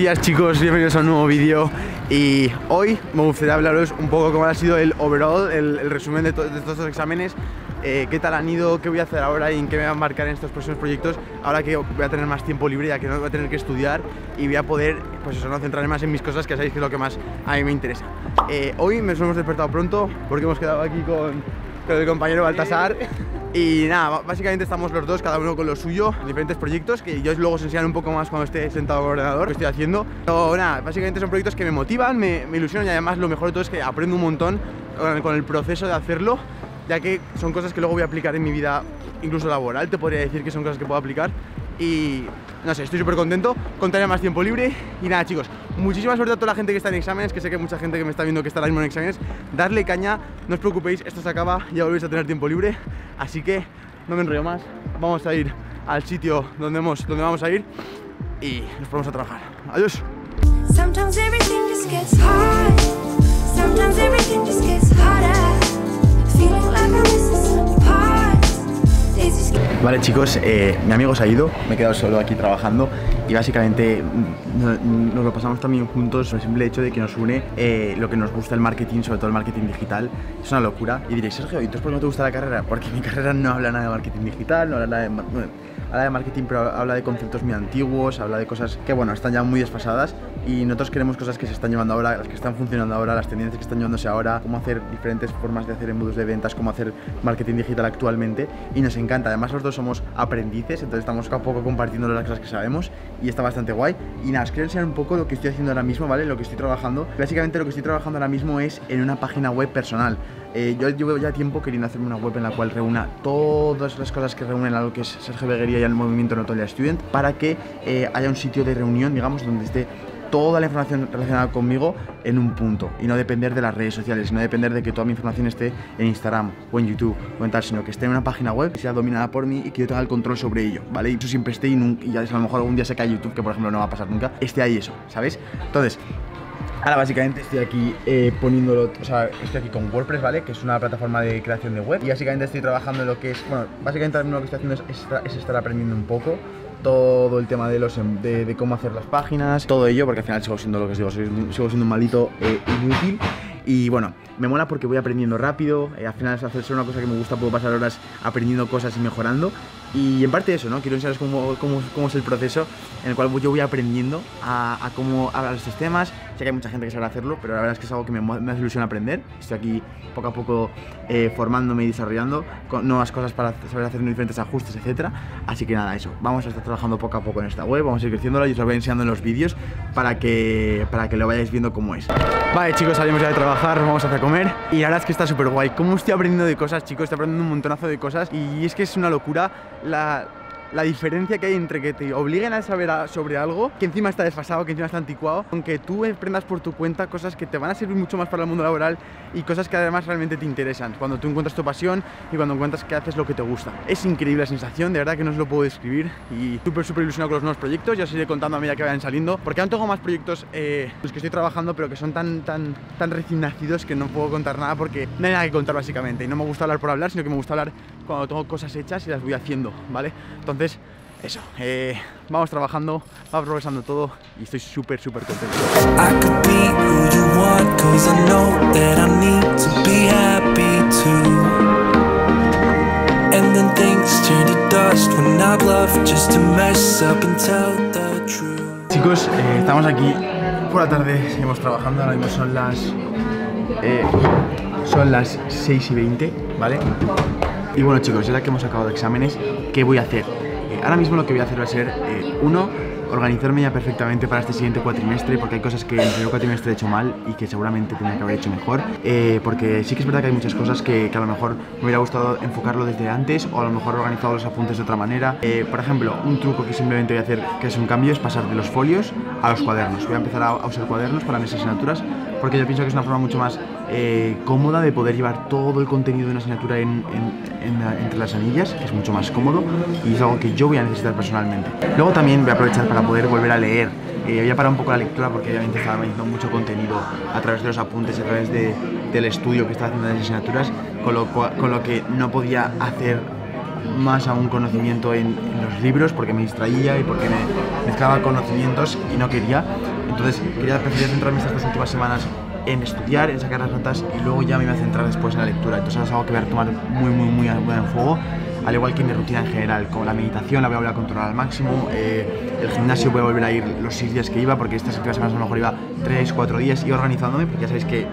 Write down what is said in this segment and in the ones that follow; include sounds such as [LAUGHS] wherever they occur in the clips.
Buenos días chicos, bienvenidos a un nuevo vídeo. Y hoy me gustaría hablaros un poco cómo ha sido el overall, el, resumen de, todos estos exámenes eh, qué tal han ido, qué voy a hacer ahora y en qué me voy a marcar en estos próximos proyectos. Ahora que voy a tener más tiempo libre ya que no voy a tener que estudiar y voy a poder pues eso, no centrarme más en mis cosas que sabéis que es lo que más a mí me interesa. Eh, hoy nos hemos despertado pronto porque hemos quedado aquí con el compañero Baltasar y nada, básicamente estamos los dos, cada uno con lo suyo, en diferentes proyectos que yo luego os enseñaré un poco más cuando esté sentado en el ordenador que estoy haciendo. Pero nada, básicamente son proyectos que me motivan, me, ilusionan y además lo mejor de todo es que aprendo un montón con el proceso de hacerlo, ya que son cosas que luego voy a aplicar en mi vida, incluso laboral, te podría decir que son cosas que puedo aplicar y no sé, estoy súper contento, contaré más tiempo libre. Y nada chicos, muchísima suerte a toda la gente que está en exámenes, que sé que hay mucha gente que me está viendo que está ahora mismo en exámenes, darle caña, no os preocupéis, esto se acaba, ya volvéis a tener tiempo libre, así que no me enrollo más, vamos a ir al sitio donde, hemos, donde vamos a ir y nos ponemos a trabajar. Adiós. Vale chicos, eh, mi amigo se ha ido, me he quedado solo aquí trabajando y básicamente nos lo pasamos también juntos el simple hecho de que nos une eh, lo que nos gusta el marketing, sobre todo el marketing digital. Es una locura. Y diréis, Sergio, ¿y entonces por qué no te gusta la carrera? Porque mi carrera no habla nada de marketing digital, no habla nada de habla de marketing, pero habla de conceptos muy antiguos, habla de cosas que, bueno, están ya muy desfasadas y nosotros queremos cosas que se están llevando ahora, las que están funcionando ahora, las tendencias que están llevándose ahora, cómo hacer diferentes formas de hacer embudos de ventas, cómo hacer marketing digital actualmente y nos encanta. Además, los dos somos aprendices, entonces estamos a poco compartiendo las cosas que sabemos y está bastante guay. Y nada, os quiero enseñar un poco lo que estoy haciendo ahora mismo, ¿vale? Lo que estoy trabajando. Básicamente lo que estoy trabajando ahora mismo es en una página web personal. Eh, yo llevo ya tiempo queriendo hacerme una web en la cual reúna todas las cosas que reúnen a lo que es Sergio Beguería y el movimiento Notolia Student para que eh, haya un sitio de reunión, digamos, donde esté toda la información relacionada conmigo en un punto y no depender de las redes sociales, no depender de que toda mi información esté en Instagram o en YouTube o en tal, sino que esté en una página web que sea dominada por mí y que yo tenga el control sobre ello, ¿vale? Y eso siempre esté y, y a lo mejor algún día se cae YouTube, que por ejemplo no va a pasar nunca, esté ahí eso, ¿sabes? Entonces, Ahora básicamente estoy aquí eh, poniéndolo, o sea, estoy aquí con WordPress, ¿vale? Que es una plataforma de creación de web. Y básicamente estoy trabajando en lo que es, bueno, básicamente lo que estoy haciendo es, estar aprendiendo un poco todo el tema de, los, em, de, cómo hacer las páginas, todo ello, porque al final sigo siendo lo que os digo, sigo siendo un maldito eh, inútil. Y bueno, me mola porque voy aprendiendo rápido, eh, al final es hacer una cosa que me gusta, puedo pasar horas aprendiendo cosas y mejorando. Y en parte eso, ¿no? Quiero enseñaros cómo, cómo, cómo es el proceso en el cual yo voy aprendiendo a, a cómo hablar estos temas. Sé que hay mucha gente que sabe hacerlo, pero la verdad es que es algo que me, me hace ilusión aprender. Estoy aquí poco a poco eh, formándome y desarrollando con nuevas cosas para saber hacer diferentes ajustes, etcétera. Así que nada, eso. Vamos a estar trabajando poco a poco en esta web, vamos a ir creciéndola y os lo voy enseñando en los vídeos para que, para que lo vayáis viendo cómo es. Vale, chicos, salimos ya de trabajar, vamos a comer. Y la verdad es que está súper guay. Cómo estoy aprendiendo de cosas, chicos, estoy aprendiendo un montonazo de cosas. Y es que es una locura la, la diferencia que hay entre que te obliguen a saber sobre algo, que encima está desfasado, que encima está anticuado, aunque tú aprendas por tu cuenta cosas que te van a servir mucho más para el mundo laboral y cosas que además realmente te interesan, cuando tú encuentras tu pasión y cuando encuentras que haces lo que te gusta. Es increíble la sensación, de verdad que no os lo puedo describir y súper, súper ilusionado con los nuevos proyectos, ya os iré contando a medida que vayan saliendo, porque aún tengo más proyectos eh, los que estoy trabajando, pero que son tan, tan, tan recién nacidos que no puedo contar nada porque no hay nada que contar básicamente. Y no me gusta hablar por hablar, sino que me gusta hablar cuando tengo cosas hechas y las voy haciendo, ¿vale? Entonces, eso, eh, vamos trabajando, vamos progresando todo y estoy súper, súper contento. Chicos, eh, estamos aquí por la tarde, seguimos trabajando, ahora mismo son las eh, son las 6 y 20, ¿vale? Y bueno chicos, ya que hemos acabado de exámenes, ¿qué voy a hacer? ahora mismo lo que voy a hacer va a ser, eh, uno, organizarme ya perfectamente para este siguiente cuatrimestre porque hay cosas que en el primer cuatrimestre he hecho mal y que seguramente tenía que haber hecho mejor eh, porque sí que es verdad que hay muchas cosas que, a lo mejor me hubiera gustado enfocarlo desde antes o a lo mejor organizado los apuntes de otra manera eh, por ejemplo, un truco que simplemente voy a hacer que es un cambio es pasar de los folios a los cuadernos voy a empezar a, usar cuadernos para mis asignaturas porque yo pienso que es una forma mucho más eh, cómoda de poder llevar todo el contenido de una asignatura entre las anillas, que es mucho más cómodo y es algo que yo voy a necesitar personalmente. Luego también voy a aprovechar para poder volver a leer. Eh, voy a parar un poco la lectura porque obviamente estaba metiendo mucho contenido a través de los apuntes, a través de, del estudio que estaba haciendo en las asignaturas, con lo, con lo que no podía hacer más a un conocimiento en, los libros porque me distraía y porque me mezclaba conocimientos y no quería. Entonces quería preferir centrarme estas dos últimas semanas en estudiar, en sacar las notas y luego ya me iba a centrar después en la lectura. Entonces es algo que voy a tomar muy, muy, muy en fuego al igual que mi rutina en general, con la meditación la voy a volver a controlar al máximo, eh, el gimnasio voy a volver a ir los 6 días que iba, porque estas últimas semanas a lo mejor iba 3, 4 días y organizándome, porque ya sabéis que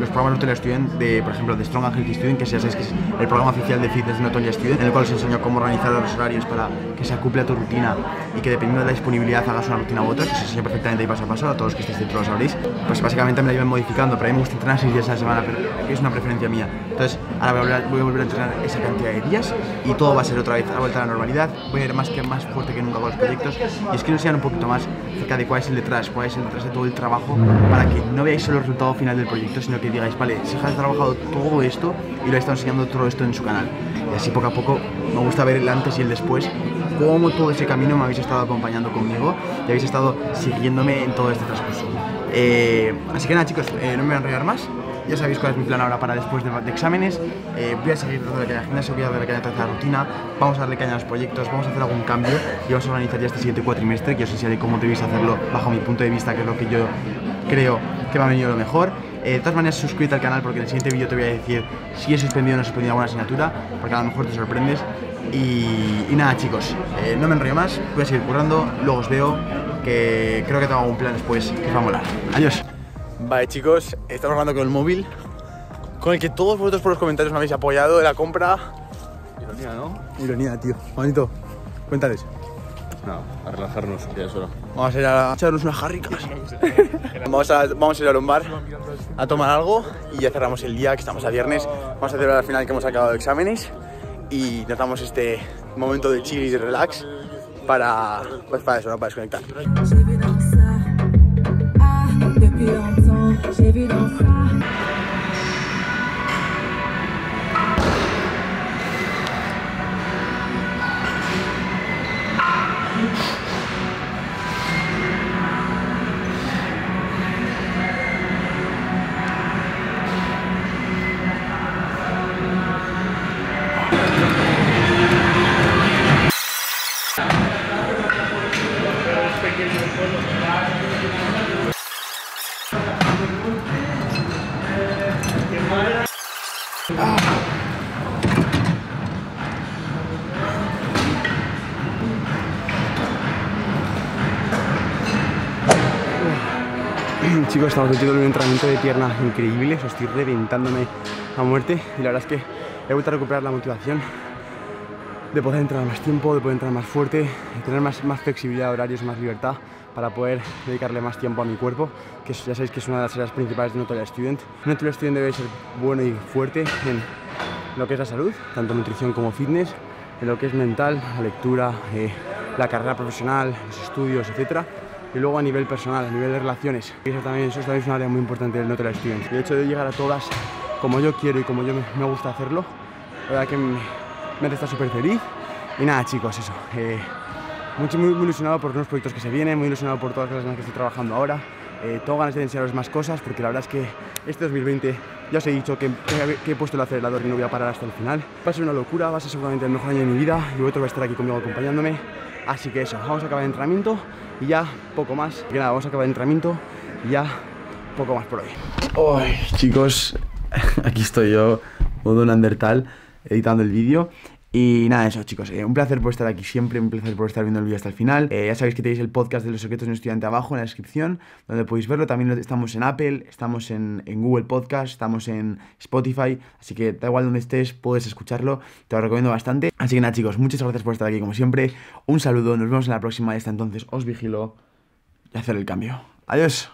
los programas Notolia Student, de, por ejemplo, de Strong Angel Student, que ya que es el programa oficial de fitness de Notolia Student, en el cual os enseño cómo organizar los horarios para que se acople a tu rutina y que dependiendo de la disponibilidad hagas una rutina u otra, que os enseño perfectamente ahí paso a paso, a todos los que estéis dentro lo sabréis. Pues básicamente me la iban modificando, pero a mí me gusta entrenar 6 días a la semana, pero es una preferencia mía. Entonces, ahora voy a, volver a, volver a entrenar esa cantidad de días y todo va a ser otra vez a la vuelta a la normalidad. Voy a ir más, que, más fuerte que nunca con los proyectos y es que nos enseñar un poquito más acerca de cuál es el detrás, cuál es el detrás de todo el trabajo, para que no veáis solo el resultado final del proyecto, sino que digáis, vale, si has trabajado todo esto y lo he estado enseñando todo esto en su canal. Y así poco a poco me gusta ver el antes y el después, cómo todo ese camino me habéis estado acompañando conmigo y habéis estado siguiéndome en todo este transcurso. Eh, así que nada chicos, eh, no me voy a enrollar más. Ya sabéis cuál es mi plan ahora para después de, exámenes. Eh, voy a seguir dándole caña al gimnasio, voy a darle caña a la rutina. Vamos a darle caña a los proyectos, vamos a hacer algún cambio y vamos a organizar ya este siguiente cuatrimestre, que os enseñaré cómo debéis hacerlo bajo mi punto de vista, que es lo que yo creo que me ha venido lo mejor. Eh, de todas maneras, suscríbete al canal porque en el siguiente vídeo te voy a decir si he suspendido o no he suspendido alguna asignatura, porque a lo mejor te sorprendes. Y, nada, chicos, eh, no me enrollo más, voy a seguir currando, luego os veo, que creo que tengo algún plan después que os va a molar. Adiós. Vale, chicos, estamos hablando con el móvil, con el que todos vosotros por los comentarios me habéis apoyado de la compra. Ironía, ¿no? Ironía, tío. Bonito. Cuéntales. No, a relajarnos, que es hora. Vamos a ir a echarnos unas jarricas. vamos, a, vamos a ir a un bar a tomar algo y ya cerramos el día, que estamos a viernes. Vamos a celebrar al final que hemos acabado de exámenes y nos damos este momento de chill y de relax para, pues para eso, ¿no? para desconectar. [CLEARS THROAT] Chicos, estamos metidos en un entrenamiento de pierna increíble, estoy reventándome a muerte y la verdad es que he vuelto a recuperar la motivación de poder entrar más tiempo, de poder entrar más fuerte, de tener más, flexibilidad de horarios, más libertad para poder dedicarle más tiempo a mi cuerpo, que ya sabéis que es una de las áreas principales de Notoria Student. Un Student debe ser bueno y fuerte en lo que es la salud, tanto nutrición como fitness, en lo que es mental, la lectura, eh, la carrera profesional, los estudios, etc. Y luego a nivel personal, a nivel de relaciones. Eso también, eso también es una área muy importante del Notoria Student. El hecho de llegar a todas como yo quiero y como yo me, gusta hacerlo, la verdad que me, me estar súper feliz. Y nada, chicos, eso. Eh, muy, muy, ilusionado por los proyectos que se vienen, muy ilusionado por todas las cosas en las que estoy trabajando ahora. Eh, tengo ganas de enseñaros más cosas porque la verdad es que este 2020 ya os he dicho que, he puesto el acelerador y no voy a parar hasta el final. Va a ser una locura, va a ser seguramente el mejor año de mi vida y vosotros vais a estar aquí conmigo acompañándome. Así que eso, vamos a acabar el entrenamiento y ya poco más. que nada, vamos a acabar el entrenamiento y ya poco más por hoy. chicos, [LAUGHS] aquí estoy yo, modo Neandertal, editando el vídeo y nada, eso chicos, eh, un placer por estar aquí siempre, un placer por estar viendo el vídeo hasta el final. Eh, ya sabéis que tenéis el podcast de los secretos de un estudiante abajo en la descripción, donde podéis verlo. También estamos en Apple, estamos en, Google Podcast, estamos en Spotify, así que da igual donde estés, puedes escucharlo, te lo recomiendo bastante. Así que nada chicos, muchas gracias por estar aquí como siempre. Un saludo, nos vemos en la próxima, esta entonces os vigilo y hacer el cambio. Adiós.